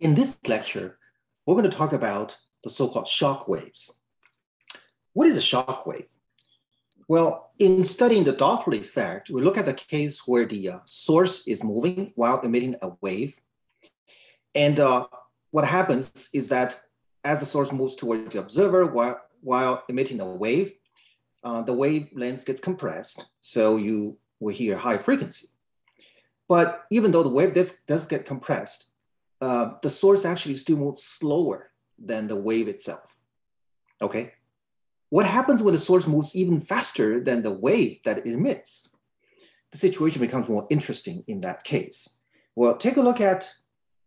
In this lecture, we're going to talk about the so-called shock waves. What is a shock wave? Well, in studying the Doppler effect, we look at the case where the uh, source is moving while emitting a wave. And uh, what happens is that as the source moves towards the observer while, while emitting a wave, uh, the wavelength gets compressed. So you will hear high frequency. But even though the wave does, does get compressed, uh, the source actually still moves slower than the wave itself. Okay. What happens when the source moves even faster than the wave that it emits? The situation becomes more interesting in that case. Well, take a look at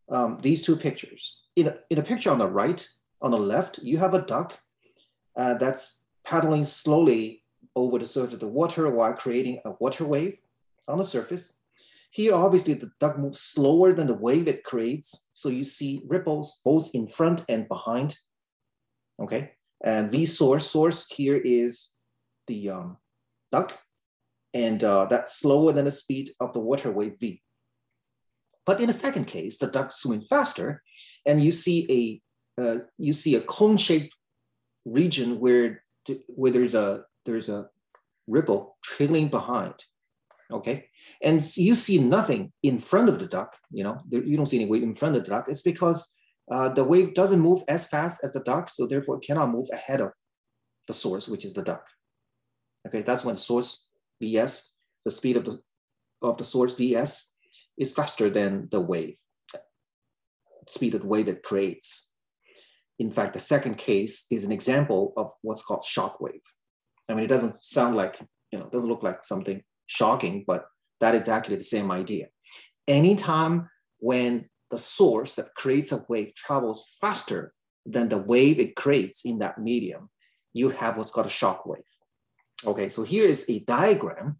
um, these two pictures. In a, in a picture on the right, on the left, you have a duck uh, that's paddling slowly over the surface of the water while creating a water wave on the surface. Here, obviously, the duck moves slower than the wave it creates. So you see ripples both in front and behind. Okay, and V source, source here is the um, duck, and uh, that's slower than the speed of the water wave V. But in the second case, the duck swimming faster, and you see a uh, you see a cone-shaped region where where there's a there's a ripple trailing behind okay? And you see nothing in front of the duck, you know, you don't see any wave in front of the duck. It's because uh, the wave doesn't move as fast as the duck, so therefore it cannot move ahead of the source, which is the duck. Okay, that's when source Vs, the speed of the, of the source Vs is faster than the wave, speed of the wave it creates. In fact, the second case is an example of what's called shock wave. I mean, it doesn't sound like, you know, doesn't look like something shocking, but that is actually the same idea. Anytime when the source that creates a wave travels faster than the wave it creates in that medium, you have what's called a shock wave. Okay, so here is a diagram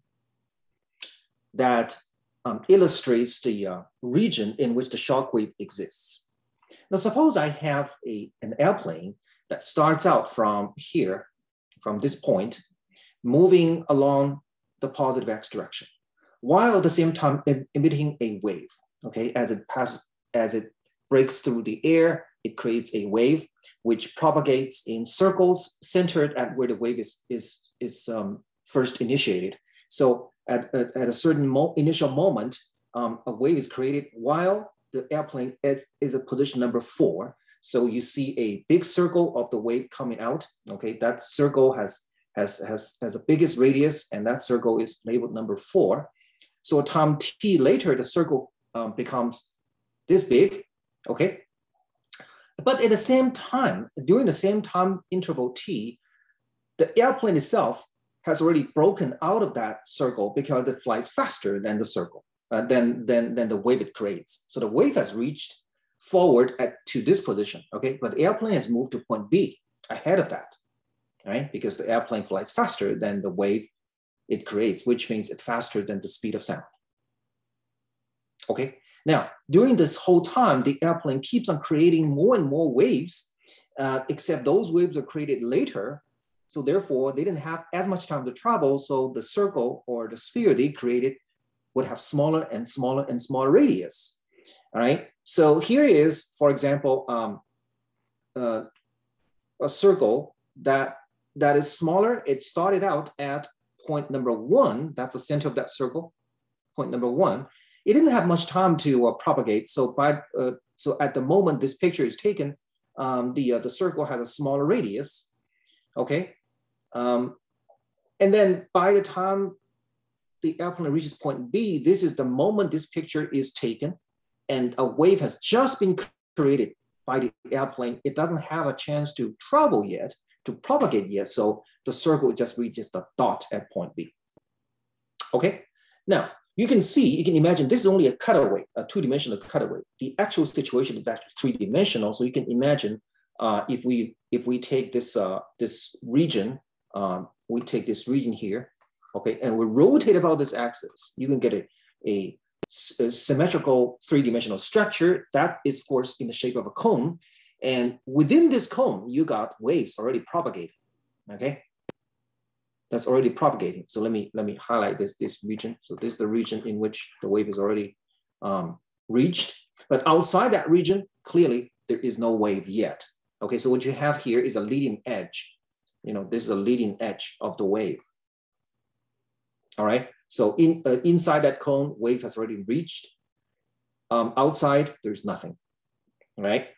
that um, illustrates the uh, region in which the shock wave exists. Now, suppose I have a, an airplane that starts out from here, from this point, moving along the positive x direction, while at the same time emitting a wave. Okay, as it passes, as it breaks through the air, it creates a wave which propagates in circles centered at where the wave is is is um, first initiated. So at, at, at a certain mo initial moment, um, a wave is created while the airplane is, is at position number four. So you see a big circle of the wave coming out. Okay, that circle has has, has, has the biggest radius, and that circle is labeled number four. So time t later, the circle um, becomes this big, okay? But at the same time, during the same time interval t, the airplane itself has already broken out of that circle because it flies faster than the circle, uh, than, than, than the wave it creates. So the wave has reached forward at, to this position, okay? But the airplane has moved to point B ahead of that right? Because the airplane flies faster than the wave it creates, which means it's faster than the speed of sound. Okay, now during this whole time, the airplane keeps on creating more and more waves, uh, except those waves are created later. So therefore, they didn't have as much time to travel. So the circle or the sphere they created would have smaller and smaller and smaller radius. All right. So here is, for example, um, uh, a circle that that is smaller. It started out at point number one. That's the center of that circle, point number one. It didn't have much time to uh, propagate. So by uh, so at the moment this picture is taken, um, the uh, the circle has a smaller radius. Okay, um, and then by the time the airplane reaches point B, this is the moment this picture is taken, and a wave has just been created by the airplane. It doesn't have a chance to travel yet to propagate yet. So the circle just reaches the dot at point B. Okay, now you can see, you can imagine this is only a cutaway, a two-dimensional cutaway. The actual situation is actually three-dimensional. So you can imagine uh, if we if we take this uh, this region, uh, we take this region here, okay, and we rotate about this axis, you can get a, a, a symmetrical three-dimensional structure that is, of course, in the shape of a cone. And within this cone, you got waves already propagating, okay? That's already propagating. So let me let me highlight this, this region. So this is the region in which the wave is already um, reached, but outside that region, clearly there is no wave yet. Okay, so what you have here is a leading edge. You know, this is a leading edge of the wave. All right, so in uh, inside that cone, wave has already reached. Um, outside, there's nothing, right?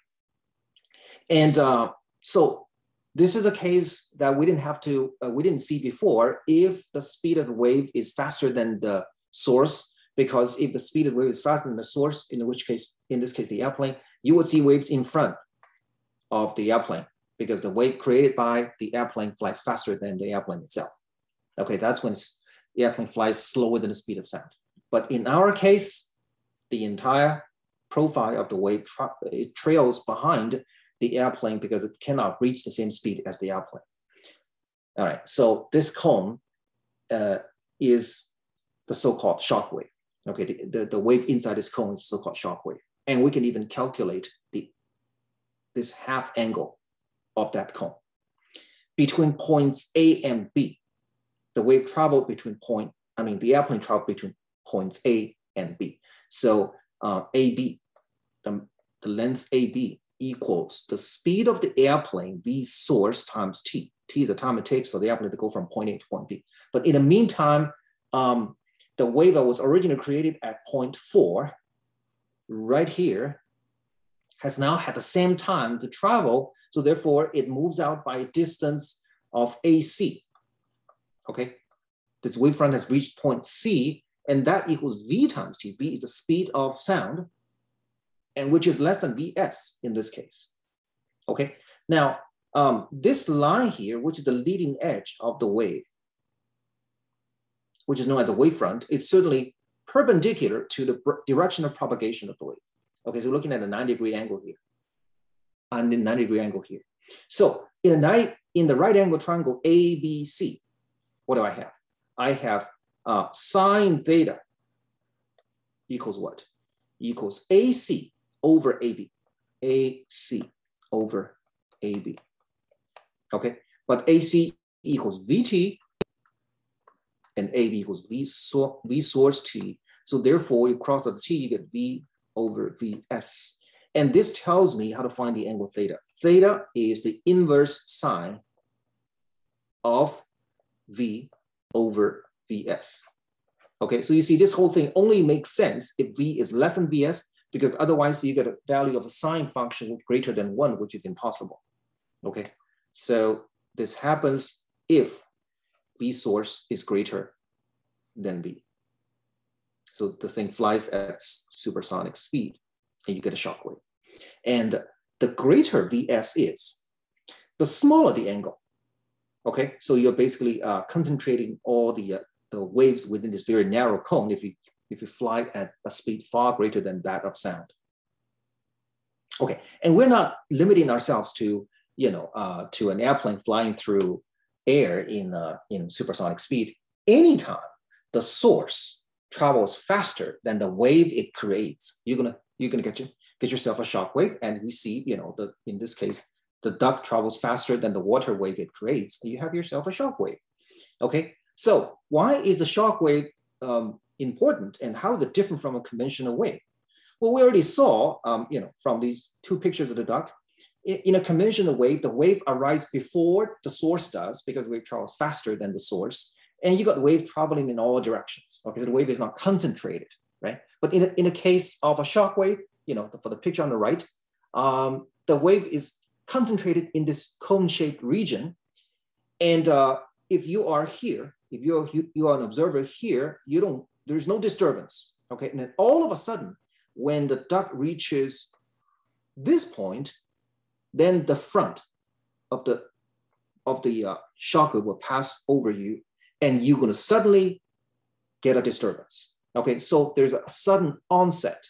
And uh, so this is a case that we didn't have to, uh, we didn't see before if the speed of the wave is faster than the source, because if the speed of the wave is faster than the source, in which case, in this case, the airplane, you will see waves in front of the airplane because the wave created by the airplane flies faster than the airplane itself. Okay, that's when the airplane flies slower than the speed of sound. But in our case, the entire profile of the wave tra it trails behind the airplane because it cannot reach the same speed as the airplane. All right, so this cone uh, is the so-called shock wave. Okay, the, the, the, wave inside this cone is so-called shock wave. And we can even calculate the this half angle of that cone. Between points A and B, the wave traveled between point, I mean, the airplane traveled between points A and B. So uh, AB, the, the length AB equals the speed of the airplane, v source times t. t is the time it takes for the airplane to go from point A to point B. But in the meantime, um, the wave that was originally created at point four, right here, has now had the same time to travel. So therefore, it moves out by a distance of AC. Okay, this wavefront has reached point C, and that equals v times t. v is the speed of sound and which is less than Vs in this case. Okay, now um, this line here, which is the leading edge of the wave, which is known as a wavefront, is certainly perpendicular to the direction of propagation of the wave. Okay, so we're looking at a 90 degree angle here, and the 90 degree angle here. So in the, in the right angle triangle ABC, what do I have? I have uh, sine theta equals what? Equals AC over AB, AC over AB. Okay, but AC equals VT and AB equals V, so, v source T. So therefore, you cross out the T, you get V over Vs. And this tells me how to find the angle theta. Theta is the inverse sine of V over Vs. Okay, so you see this whole thing only makes sense if V is less than Vs because otherwise you get a value of a sine function greater than one, which is impossible. Okay, so this happens if V source is greater than V. So the thing flies at supersonic speed and you get a shock wave. And the greater Vs is, the smaller the angle. Okay, so you're basically uh, concentrating all the, uh, the waves within this very narrow cone. If you if you fly at a speed far greater than that of sound. Okay, and we're not limiting ourselves to, you know, uh, to an airplane flying through air in, uh, in supersonic speed. Anytime the source travels faster than the wave it creates, you're gonna, you're gonna get, you, get yourself a shock wave. And we see, you know, the, in this case, the duck travels faster than the water wave it creates, you have yourself a shock wave. Okay, so why is the shock wave um, important and how is it different from a conventional wave? Well, we already saw, um, you know, from these two pictures of the duck, in, a conventional wave, the wave arrives before the source does because wave travels faster than the source. And you got the wave traveling in all directions. Okay, the wave is not concentrated, right? But in a, in a case of a shock wave, you know, for the picture on the right, um, the wave is concentrated in this cone-shaped region. And uh, if you are here, if you're, you, you are an observer here, you don't there's no disturbance. Okay, and then all of a sudden, when the duck reaches this point, then the front of the of the uh, shocker will pass over you, and you're going to suddenly get a disturbance. Okay, so there's a sudden onset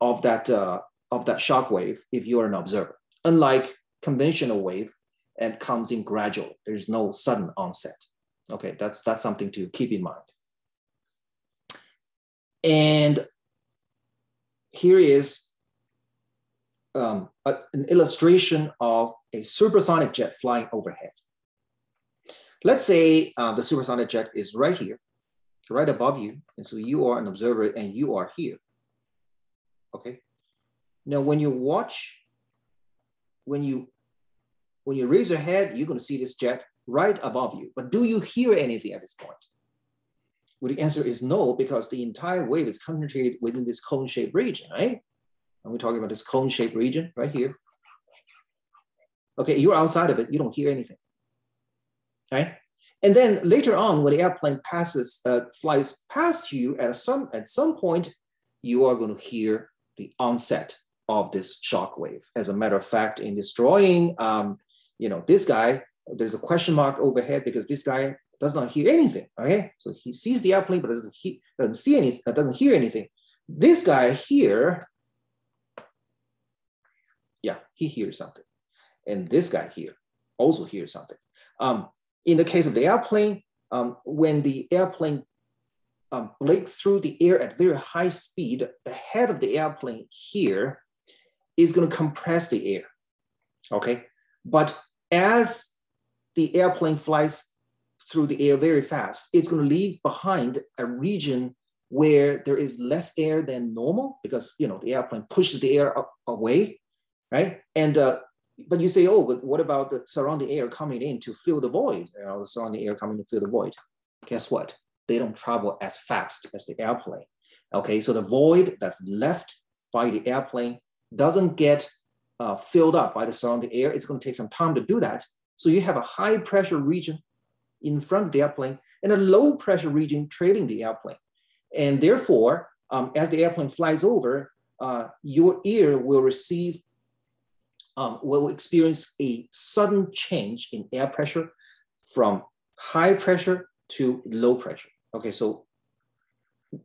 of that uh, of that shock wave if you're an observer. Unlike conventional wave, and comes in gradually. There's no sudden onset. Okay, that's that's something to keep in mind. And here is um, a, an illustration of a supersonic jet flying overhead. Let's say uh, the supersonic jet is right here, right above you. And so you are an observer and you are here. okay? Now, when you watch, when you when you raise your head, you're going to see this jet right above you. But do you hear anything at this point? Well, the answer is no, because the entire wave is concentrated within this cone-shaped region, right? And we're talking about this cone-shaped region right here. Okay, you're outside of it, you don't hear anything, right? And then later on, when the airplane passes, uh, flies past you at some at some point, you are going to hear the onset of this shock wave. As a matter of fact, in this drawing, um, you know, this guy, there's a question mark overhead because this guy does not hear anything. Okay, so he sees the airplane but doesn't he doesn't see anything, uh, doesn't hear anything. This guy here, yeah, he hears something, and this guy here also hears something. Um, in the case of the airplane, um, when the airplane um, through the air at very high speed, the head of the airplane here is going to compress the air. Okay, but as the airplane flies through the air very fast, it's going to leave behind a region where there is less air than normal because you know the airplane pushes the air up, away, right? And uh, but you say, oh, but what about the surrounding air coming in to fill the void? You know, the surrounding air coming to fill the void. Guess what? They don't travel as fast as the airplane. Okay, so the void that's left by the airplane doesn't get uh, filled up by the surrounding air. It's going to take some time to do that. So you have a high pressure region in front of the airplane and a low pressure region trailing the airplane. And therefore, um, as the airplane flies over, uh, your ear will receive, um, will experience a sudden change in air pressure from high pressure to low pressure. Okay, so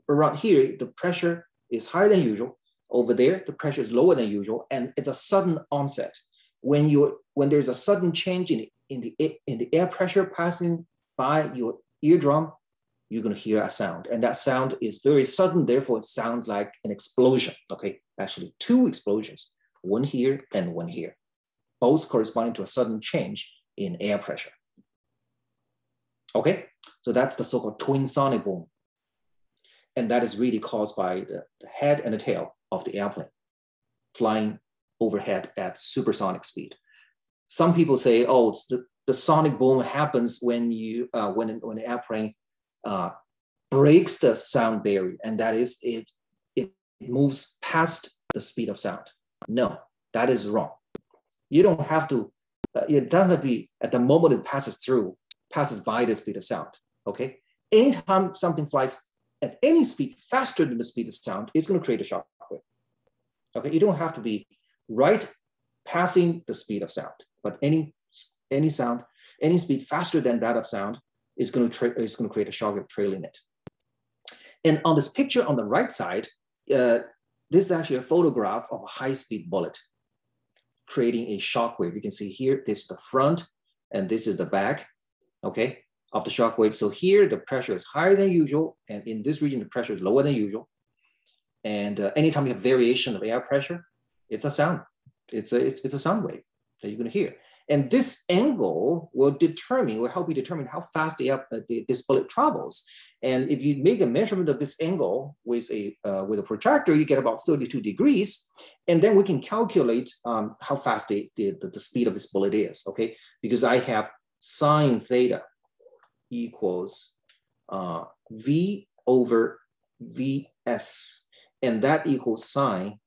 around here, the pressure is higher than usual. Over there, the pressure is lower than usual, and it's a sudden onset. When you when there's a sudden change in, in the in the air pressure passing by your eardrum, you're going to hear a sound, and that sound is very sudden. Therefore, it sounds like an explosion. Okay, actually, two explosions, one here and one here, both corresponding to a sudden change in air pressure. Okay, so that's the so-called twin sonic boom. And that is really caused by the, the head and the tail of the airplane flying overhead at supersonic speed. Some people say, oh, the, the sonic boom happens when you uh, when when an airplane uh, breaks the sound barrier, and that is it it moves past the speed of sound. No, that is wrong. You don't have to. Uh, it doesn't be at the moment it passes through, passes by the speed of sound. Okay. Anytime something flies at any speed faster than the speed of sound, it's going to create a shock wave. Okay, you don't have to be right passing the speed of sound, but any any sound, any speed faster than that of sound is going to is going to create a shock wave trailing it. And on this picture on the right side, uh, this is actually a photograph of a high-speed bullet creating a shock wave. You can see here, this is the front and this is the back, okay, of the shock wave. So here the pressure is higher than usual, and in this region, the pressure is lower than usual. And uh, anytime you have variation of air pressure, it's a sound. It's a, it's, it's a sound wave that you're gonna hear. And this angle will determine, will help you determine how fast the, uh, the, this bullet travels. And if you make a measurement of this angle with a, uh, with a protractor, you get about 32 degrees. And then we can calculate um, how fast the, the, the speed of this bullet is, okay? Because I have sine theta equals uh, V over Vs, and that equals sine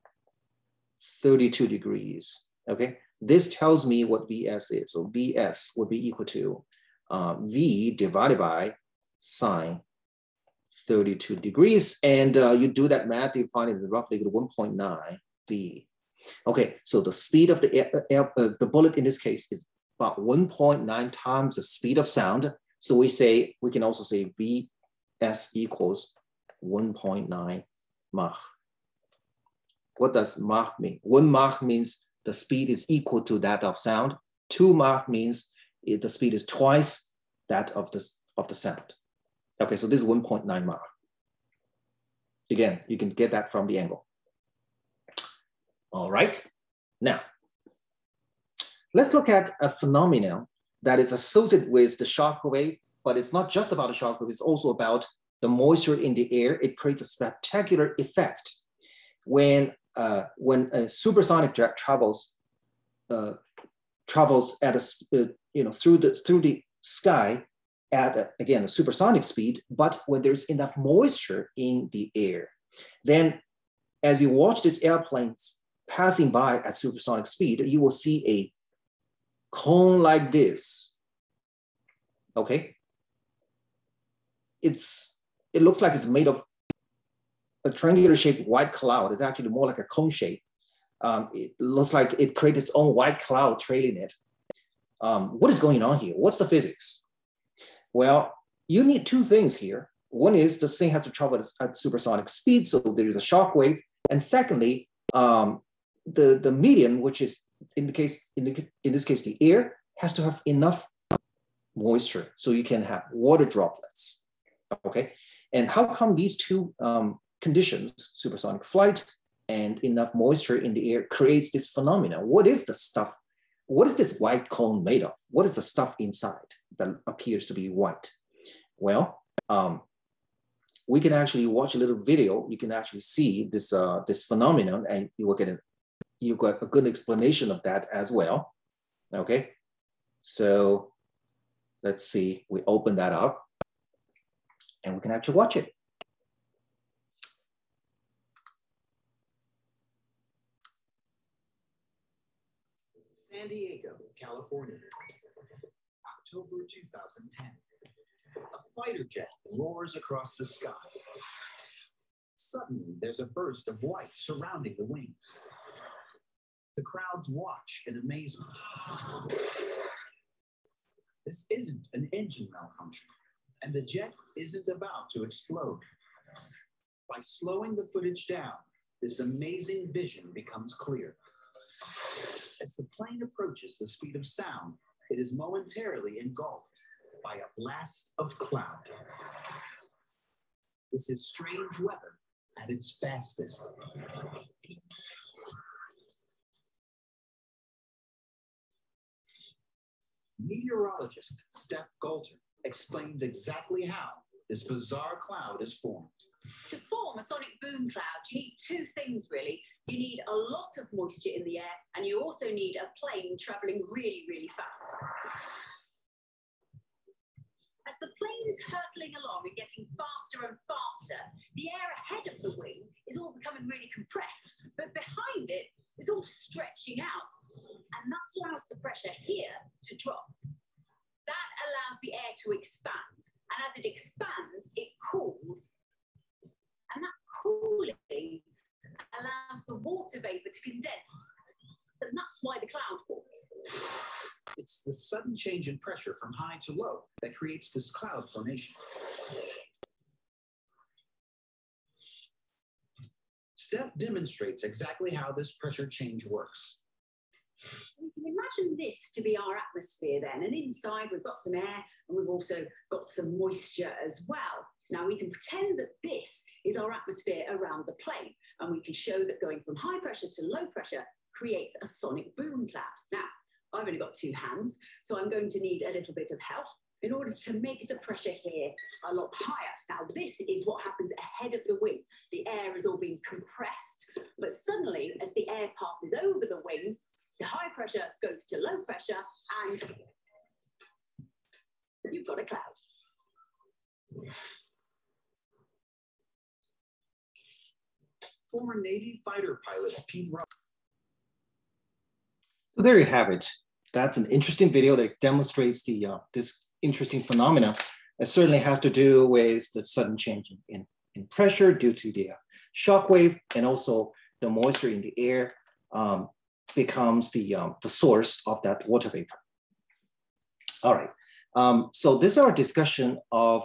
32 degrees, okay? This tells me what Vs is. So Vs would be equal to uh, V divided by sine 32 degrees. And uh, you do that math, you find it roughly 1.9 V. Okay, so the speed of the, air, air, uh, the bullet in this case is about 1.9 times the speed of sound. So we say, we can also say Vs equals 1.9 Mach. What does Mach mean? One Mach means the speed is equal to that of sound. Two Mach means it, the speed is twice that of the, of the sound. Okay, so this is 1.9 Mach. Again, you can get that from the angle. All right, now, let's look at a phenomenon that is associated with the shock wave, but it's not just about the shock wave, it's also about the moisture in the air. It creates a spectacular effect when uh, when a supersonic jet travels uh, travels at a uh, you know through the through the sky at a, again a supersonic speed, but when there's enough moisture in the air, then as you watch this airplane passing by at supersonic speed, you will see a cone like this. Okay, it's it looks like it's made of a triangular shaped white cloud. It's actually more like a cone shape. Um, it looks like it creates its own white cloud trailing it. Um, what is going on here? What's the physics? Well, you need two things here. One is this thing has to travel at, at supersonic speed, so there's a shock wave. And secondly, um, the, the medium, which is in the case in, the, in this case the air, has to have enough moisture so you can have water droplets. Okay, and how come these two um, conditions, supersonic flight and enough moisture in the air, creates this phenomenon? What is the stuff? What is this white cone made of? What is the stuff inside that appears to be white? Well, um, we can actually watch a little video. You can actually see this uh, this phenomenon, and you will get a, you got a good explanation of that as well. Okay, so let's see. We open that up and we can actually watch it. San Diego, California, October 2010. A fighter jet roars across the sky. Suddenly, there's a burst of white surrounding the wings. The crowds watch in amazement. This isn't an engine malfunction and the jet isn't about to explode. By slowing the footage down, this amazing vision becomes clear. As the plane approaches the speed of sound, it is momentarily engulfed by a blast of cloud. This is strange weather at its fastest. Meteorologist Steph Golter explains exactly how this bizarre cloud is formed. To form a sonic boom cloud, you need two things really. You need a lot of moisture in the air, and you also need a plane traveling really, really fast. As the plane's hurtling along and getting faster and faster, the air ahead of the wing is all becoming really compressed, but behind it is all stretching out. And that allows the pressure here to drop that allows the air to expand. And as it expands, it cools. And that cooling allows the water vapor to condense. And that's why the cloud forms. The sudden change in pressure from high to low that creates this cloud formation. Steph demonstrates exactly how this pressure change works we can imagine this to be our atmosphere then. And inside we've got some air and we've also got some moisture as well. Now we can pretend that this is our atmosphere around the plane and we can show that going from high pressure to low pressure creates a sonic boom cloud. Now, I've only got two hands, so I'm going to need a little bit of help in order to make the pressure here a lot higher. Now, this is what happens ahead of the wing. The air is all being compressed, but suddenly, as the air passes over the wing, the high pressure goes to low pressure and you've got a cloud. Former Navy fighter pilot Pete Rowe. So there you have it. That's an interesting video that demonstrates the uh, this interesting phenomena. It certainly has to do with the sudden change in, in pressure due to the uh, shock wave and also the moisture in the air um, becomes the, um, the source of that water vapor. All right, um, so this is our discussion of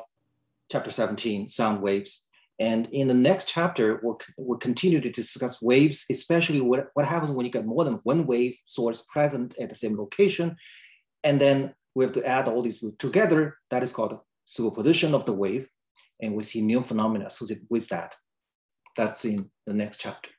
chapter 17, sound waves. And in the next chapter, we'll, we'll continue to discuss waves, especially what, what happens when you get more than one wave source present at the same location. And then we have to add all these together. That is called superposition of the wave. And we see new phenomena associated with that. That's in the next chapter.